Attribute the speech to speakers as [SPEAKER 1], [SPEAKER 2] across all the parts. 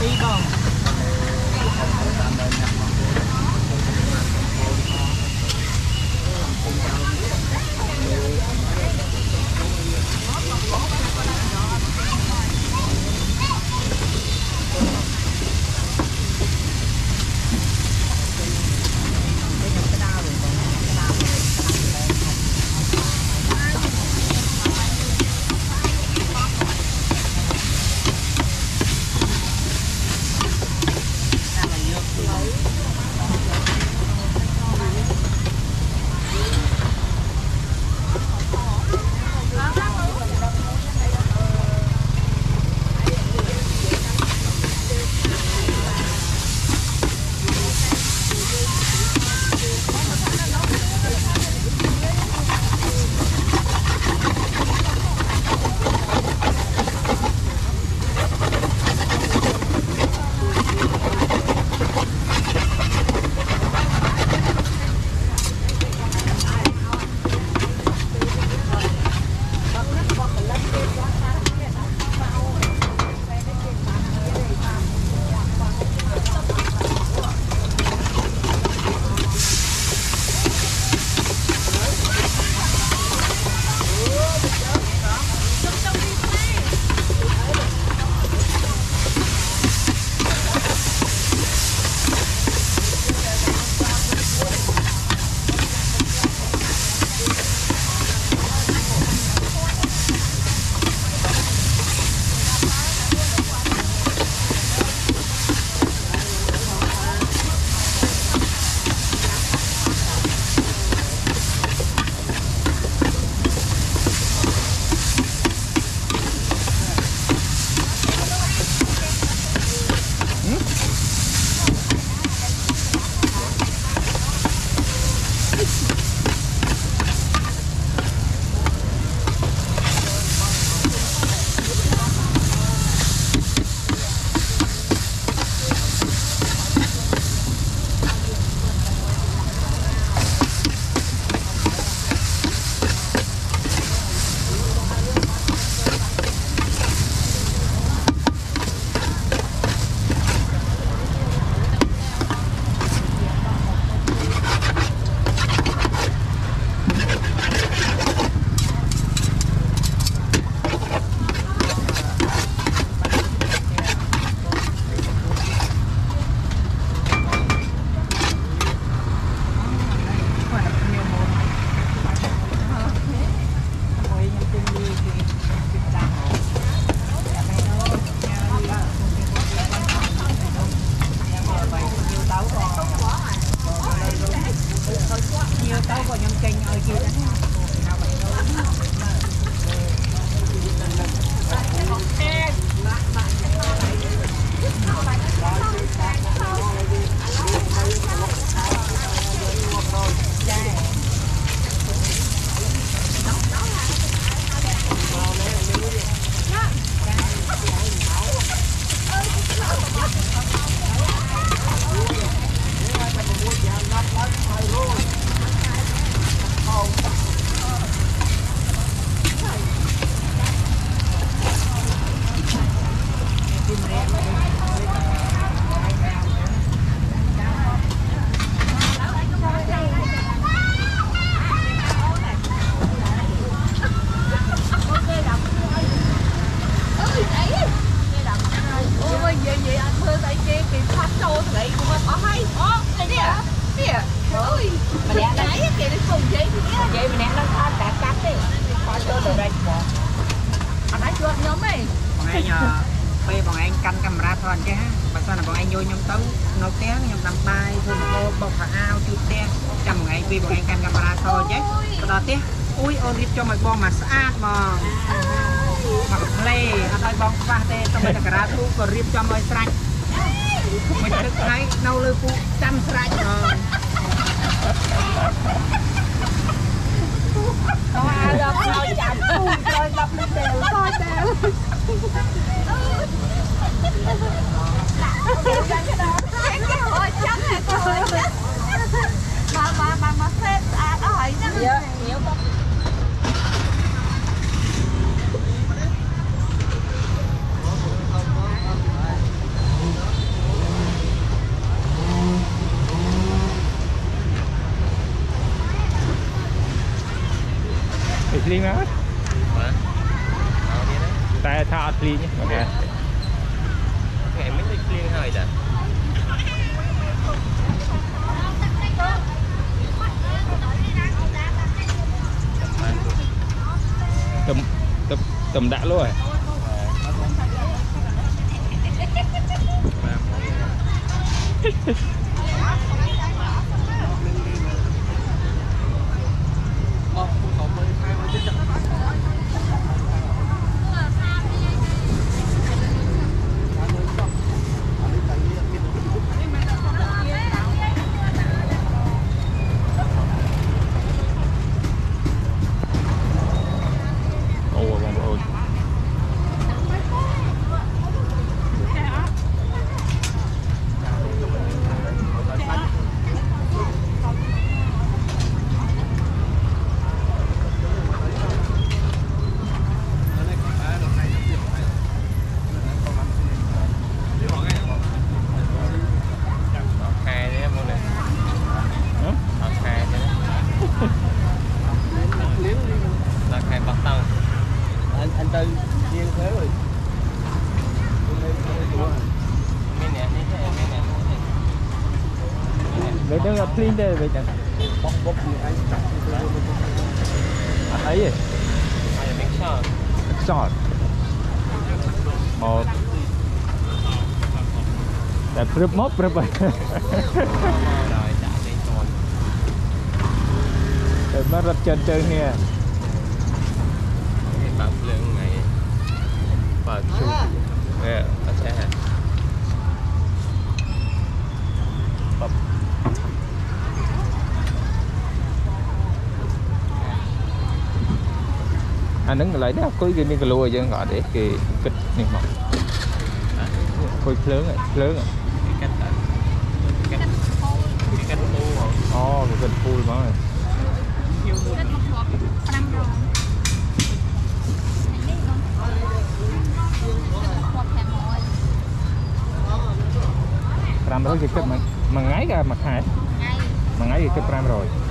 [SPEAKER 1] មើ
[SPEAKER 2] ល
[SPEAKER 1] រ៉ា
[SPEAKER 3] ទូ
[SPEAKER 4] ក៏រៀប
[SPEAKER 3] ចំឲ្យស្រេ
[SPEAKER 4] ចមិនទឹកថ្ងៃនៅលើពូចាំស្រេចហ្មង
[SPEAKER 3] ក៏ឲ្យដល់ក្រោយចាំពូក្រោយដល់នេះទេក៏តែ
[SPEAKER 1] អូចាំតែទៅមកមកមកមកសេតស្អាតអស់ហើយហ្នឹង
[SPEAKER 2] ភ្លីងមក
[SPEAKER 4] បាទ
[SPEAKER 2] តែថាអត់ភ្លីងអូខេ
[SPEAKER 4] ថ្ងៃមិញដូចភ្លីងហើយតា
[SPEAKER 2] ទំទំទំដាក់លុះហើយបាទ វិញទៅអត់ភ្លីងទេវិញហ្នឹងបុកបុកអីចាក់អត់អីទេខ្យល់មកតែព្រឹបមកព្រឹបហើយតែមករត់ចិនជើងនេះ
[SPEAKER 4] បើភ្លើងថ្ងៃបើជូ អឺអត់ចេះហ่ะ
[SPEAKER 2] អាហ្នឹងកន្លែងនេះអង្គុយគេមានកលោឲ្យយើងក៏អត់ទេគេគិតនេះមកអង្គុយភ្លើងហ៎ភ្លើងហ៎
[SPEAKER 4] កាត់តាកាត់កាត់ពូកាត់ពូ
[SPEAKER 2] អូគេគិតពូលមកហ៎
[SPEAKER 1] គិតមកគ្រាប់500នេះបងគិតមកគ្រាប់500
[SPEAKER 2] 500គេគិតមួយមួយថ្ងៃក៏មួយខែ
[SPEAKER 1] ថ្ងៃ
[SPEAKER 2] មួយថ្ងៃគេគិត500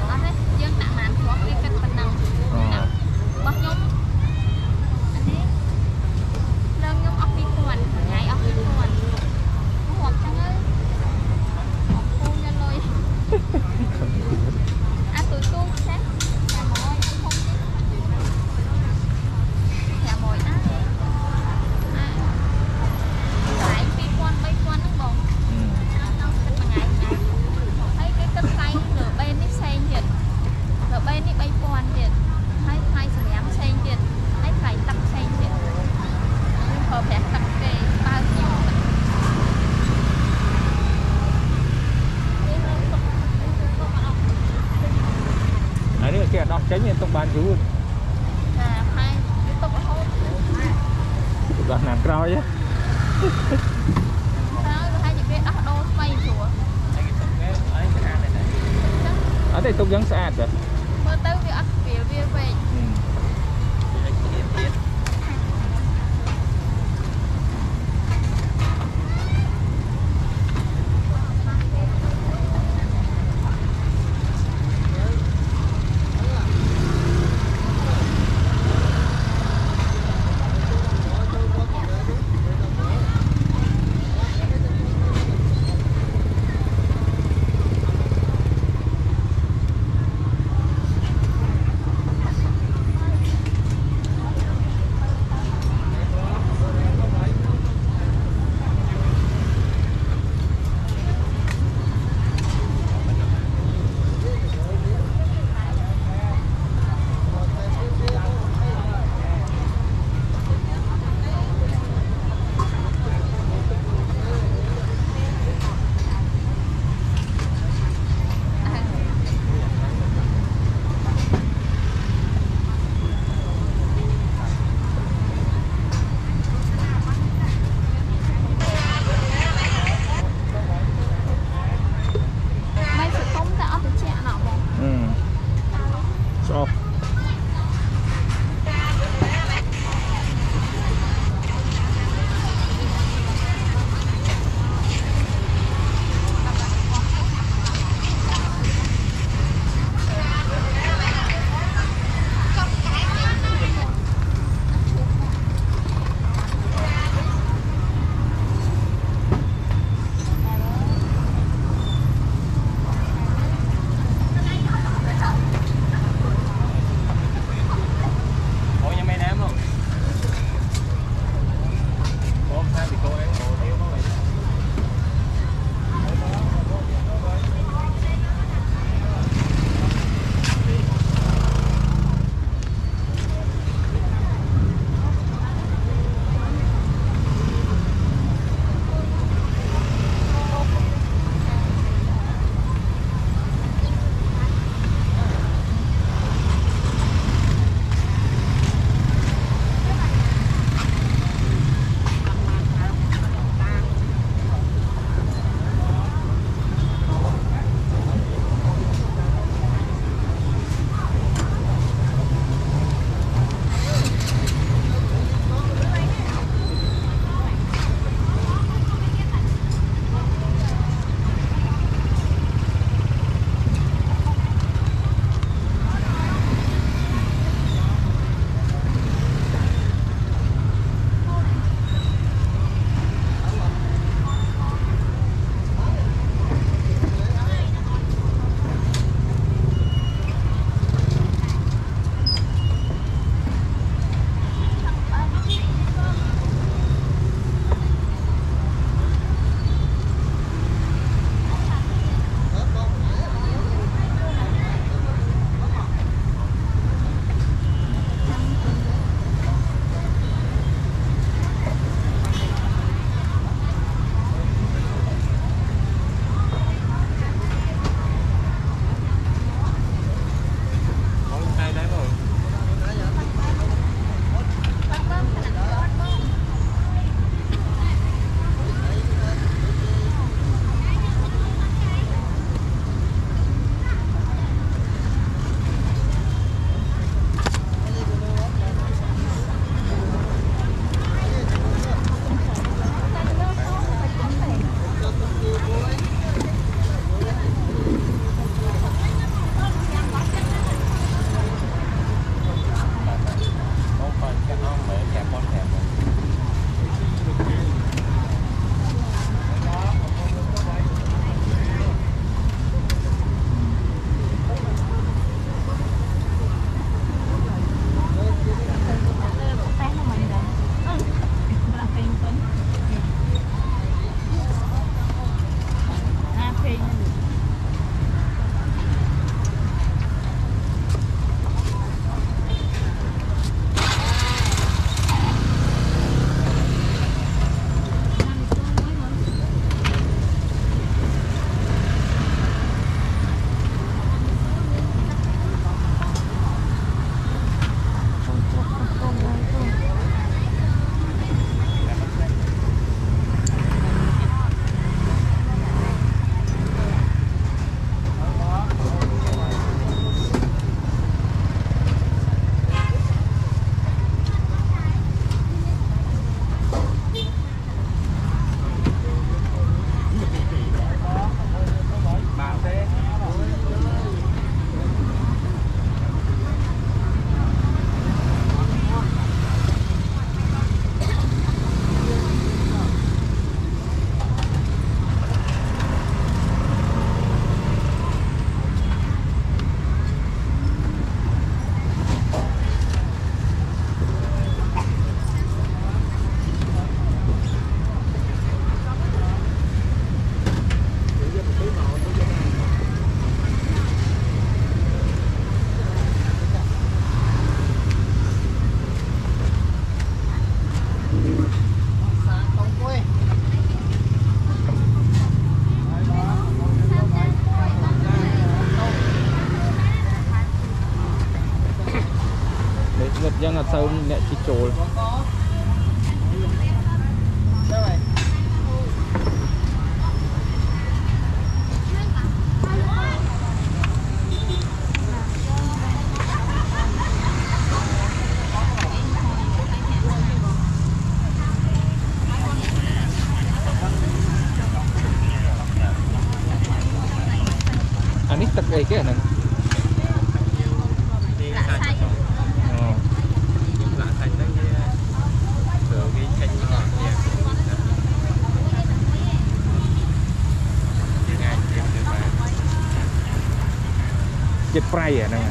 [SPEAKER 1] ចិត្តប្រៃ
[SPEAKER 2] អា
[SPEAKER 1] ហ្នឹ
[SPEAKER 2] ង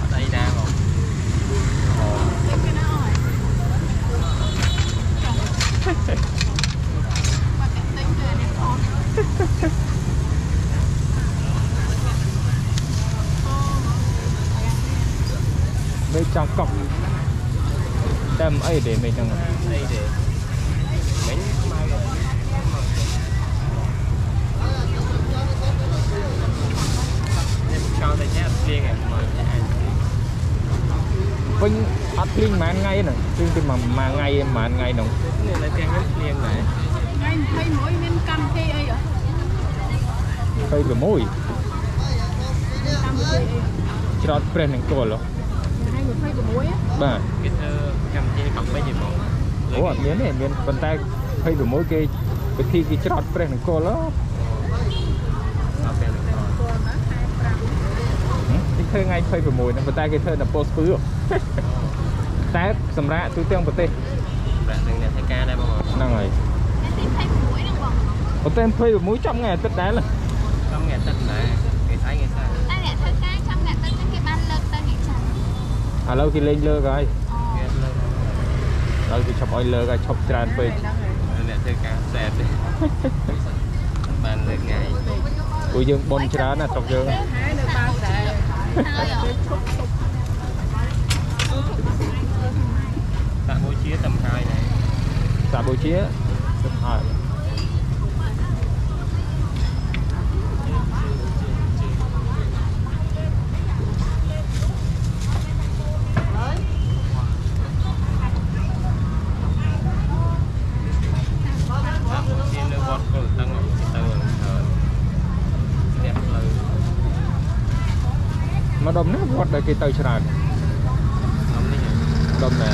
[SPEAKER 2] អត់
[SPEAKER 1] អីដែ
[SPEAKER 4] រប
[SPEAKER 2] ង មេចង់កប់តែមិនអីទេមេហ្នឹង
[SPEAKER 4] អីទេមិញខ្មៅនេះចង់តែញ៉ាំភ្លៀងឯងមកញ៉ាំ
[SPEAKER 2] វិញអត់ភ្លៀងប្រហែលថ្ងៃហ្នឹងភ្លៀងទៅមួយមួយថ្ងៃប្រហែលថ្ងៃហ្នឹង
[SPEAKER 4] នេះនៅផ្ទះខ្ញុំភ្លៀងដែរ
[SPEAKER 3] ថ្ងៃ21មានកម្មវិធីអីហ៎
[SPEAKER 2] 26
[SPEAKER 3] កម្មវិធីអី
[SPEAKER 2] ច្រត់ព្រះនឹងគល់ហ៎
[SPEAKER 3] ថ្ងៃ26ហ៎
[SPEAKER 2] បាទ
[SPEAKER 4] គេធ្វើកម្មវិធីកំពេញឯងបង
[SPEAKER 2] អូអត់មានទេមានប៉ុន្តែ26គេពិធីគេច្រត់ព្រះនឹងគល់ហ៎
[SPEAKER 4] អត់ពេលហ្នឹង
[SPEAKER 3] គាត់ណាខែ5
[SPEAKER 2] គេធ្វើថ្ងៃ26ហ្នឹងប៉ុន្តែគេធ្វើនៅពោស្ពឺហ៎តែសម្រាប់ទូទាំងប្រទេស
[SPEAKER 4] ប្រាក់នឹងអ្នកធ្វើការដែរបង
[SPEAKER 2] ហ្នឹងហើយ
[SPEAKER 1] ទី26ហ្នឹងបង
[SPEAKER 2] ប៉ុន្តែ26ចំថ្ងៃអាទិត្យដែរឡើ
[SPEAKER 4] សំងាត់ទឹកដែរគេស្អែកគេស្អែក
[SPEAKER 1] តែអ្នកធ្វើការចង់អ្នកទៅចឹងគេបានលើកទៅអ្នកចាស់
[SPEAKER 2] ឥឡូវគេលេងលើកហើយ
[SPEAKER 4] គេលើ
[SPEAKER 2] ឥឡូវគេឈប់ឲ្យលើកហើយឈប់ច្រើនពេក
[SPEAKER 4] អ្នកធ្វើការសែតទេបានលើកថ្ងៃ
[SPEAKER 2] ព្រោះយើងបនច្រើនណាស់ស្រុកយើង
[SPEAKER 3] ខែនៅបាសដែរ
[SPEAKER 1] ហើយអ
[SPEAKER 3] ឈប់ ឈប់
[SPEAKER 4] តាក់មួយជាតំហើយដែរ
[SPEAKER 2] សាបូជាទៅហើយ
[SPEAKER 4] តាក់មួយជានៅវត្តគល់តឹងទៅហើយផ្ទះផ្លូវ
[SPEAKER 2] មកដុំណាវត្តដែលគេទៅច្រើន
[SPEAKER 4] អំនេះ
[SPEAKER 2] ដុំណា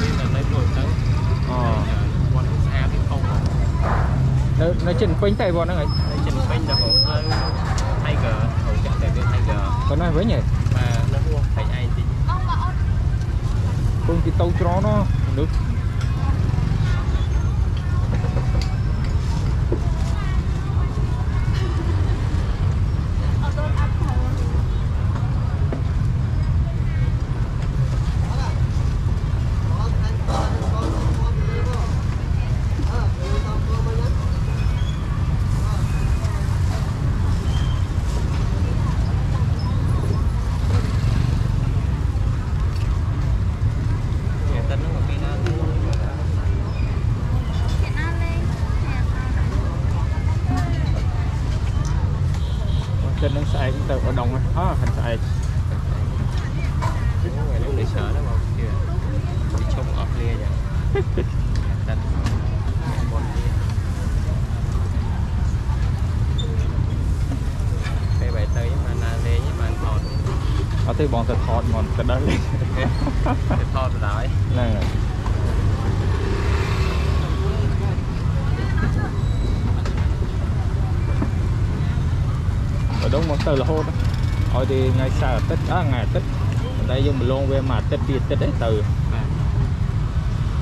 [SPEAKER 4] គេនៅនៅគល់តឹង
[SPEAKER 2] អូ
[SPEAKER 4] វត្តស្អាតទីធំ
[SPEAKER 2] នៅនៅចិនពេញតែវត្តហ្នឹងហើយ
[SPEAKER 4] ហើយចិនពេញដល់បងផ្លូវ Tiger ហៅចាក់តែវា Tiger
[SPEAKER 2] ប៉ុណ្ណាវិញហ៎
[SPEAKER 4] បាទនៅហួសផ្ទៃឯងតិច
[SPEAKER 1] អស់បើអត់
[SPEAKER 2] ពងគេទៅច្រណោះមនុស្ស
[SPEAKER 1] អត់ដល់អាប់ហូ
[SPEAKER 4] នេះទឹកហ្នឹងមកពីណាទៅ
[SPEAKER 1] គេណាលេងអ្នកអត់
[SPEAKER 2] ចិនហ្នឹងស្អែកទៅឧដុង្គហ៎អហាន់ស្អែក
[SPEAKER 4] អូថ្ងៃនេះលេច្រើនណាស់មកជឿពីឈប់អស់លាចាតែបនទៀតពេលបែរទៅបានណាលេងបានថត
[SPEAKER 2] អត់ទេបងទៅថតមកទៅដល់លេង
[SPEAKER 4] ទៅថតបណ្ដោយ
[SPEAKER 2] ហ្នឹងហើយ ដុង្គមកទៅរហូតឲ្យទីថ្ងៃសៅរ៍អាទិត្យអើថ្ងៃអាទិត្យប៉ុន្តែយើងមកលងវាមួយអាទិត្យពីរអាទិត្យទេទៅ
[SPEAKER 4] បាទ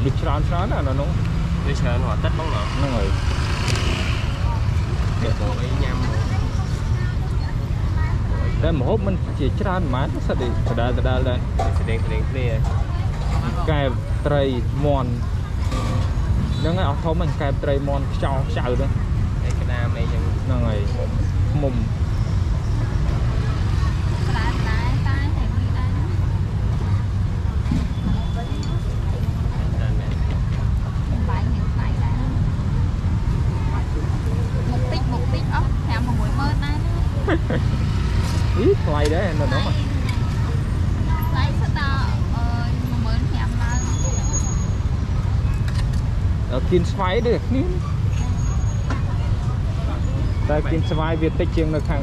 [SPEAKER 2] នេះច្រើនច្រើនណាស់នៅនោះ
[SPEAKER 4] វាច្រើនមកទឹកបងណា
[SPEAKER 2] ហ្នឹងហើយ
[SPEAKER 4] គេបងអីញ៉ាំមក
[SPEAKER 2] តែម្ហូបมันជាច្រើនហ្មងសិតតែដដែលដដែលដែរ
[SPEAKER 4] ស្ដែងស្ដែងគ្នា
[SPEAKER 2] កែបត្រីមន់ហ្នឹងហើយអស់ធំហ្នឹងកែបត្រីមន់ខ្ចោខ្ចៅហ្នឹង
[SPEAKER 4] អីក្តាមអីចឹង
[SPEAKER 2] ហ្នឹងហើយមុំ
[SPEAKER 1] ក្តៅដែរតែតែនេះដែរ
[SPEAKER 4] តែនេះ
[SPEAKER 1] បាយនេះបាយដែរមុខតិចមុខតិចអស់5 60000ដែរណា
[SPEAKER 2] អីថ្លៃដែរនៅនោះ
[SPEAKER 1] ថ្លៃស្ដាអឺ15000ឡើង
[SPEAKER 2] ដល់គៀនស្វាយដូចគ្នាតែគៀនស្វាយវាតិចជាងនៅខាង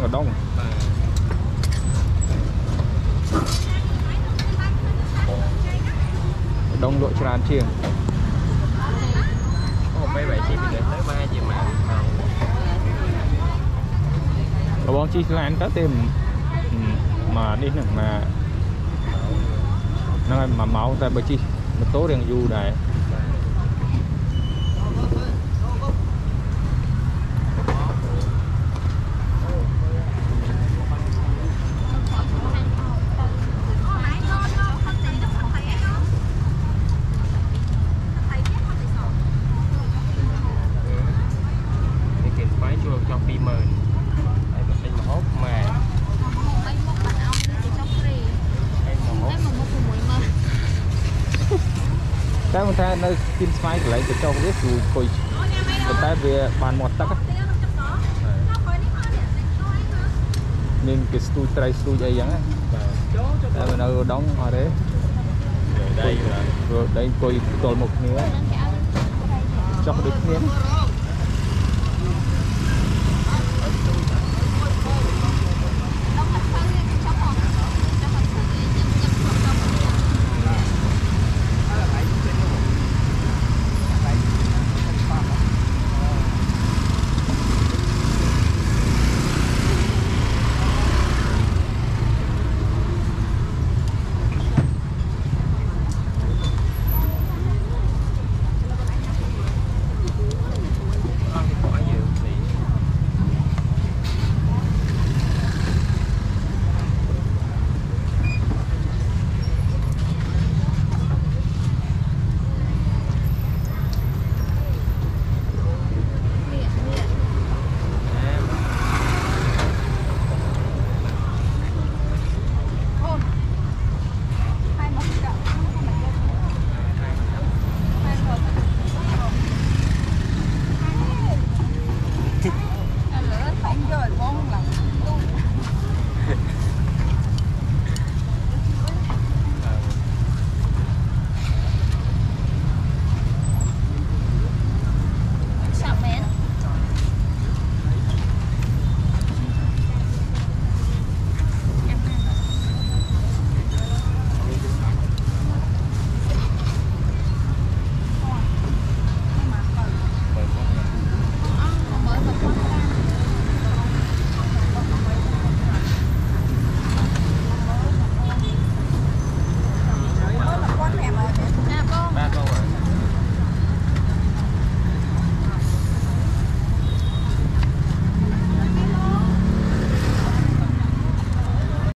[SPEAKER 4] ម៉ាន
[SPEAKER 2] របងជិះឡានទៅទេមកនេះហ្នឹងមកហ្នឹងហើយមួយម៉ោងតែបើជិះម៉ូតូរៀងយូរដែរ
[SPEAKER 4] នេះគេស្បាយជួលចង់20000ហើយបើទិញម្ហូបម៉ែ
[SPEAKER 1] បីមកបាត់អោនេះគេចុះព្រេ
[SPEAKER 4] ហើយម្ហូ
[SPEAKER 1] តែ
[SPEAKER 4] ប
[SPEAKER 1] មកមក6ម៉ឺន
[SPEAKER 2] តែមិនថានៅគិនស្វាយកន្លែងកញ្ចុកវាស្រួលអង្គុយប៉ុន្តែវាបានមាត់ទឹកមានគេស្ទូចត្រីស្ទូចអីចឹងណា
[SPEAKER 4] បាទ
[SPEAKER 2] តែបើនៅដងអត់ទេ
[SPEAKER 4] ដៃបាទ
[SPEAKER 2] ព្រោះដៃអង្គុយផ្ទាល់មុខគ្នា
[SPEAKER 1] នឹងគេឲ្យត្រី
[SPEAKER 2] ចុះដូចគ្នាណា